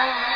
with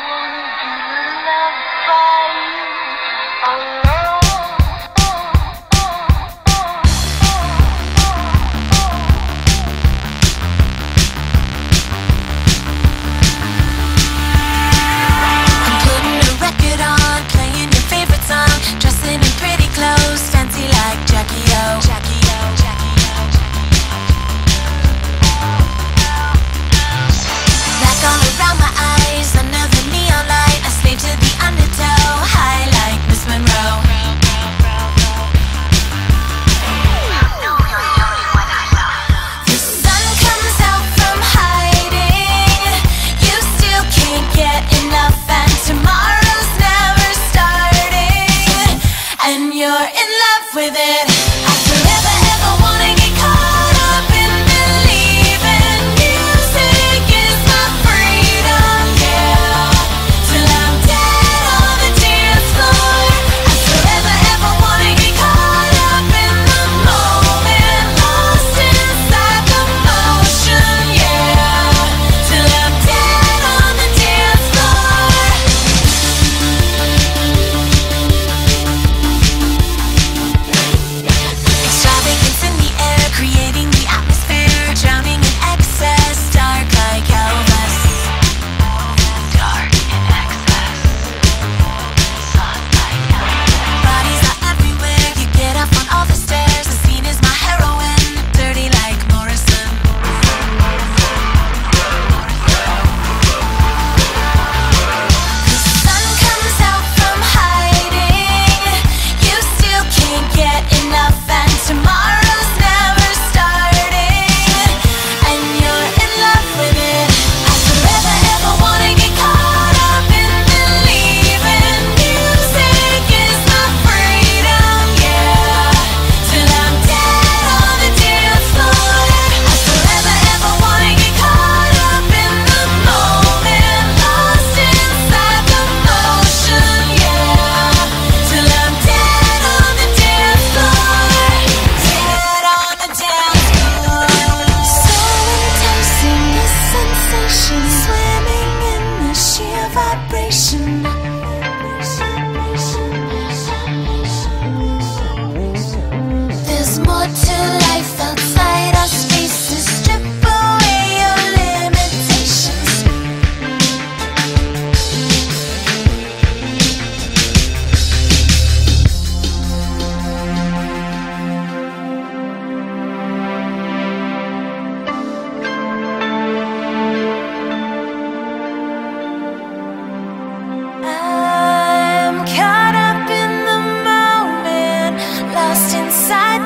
inside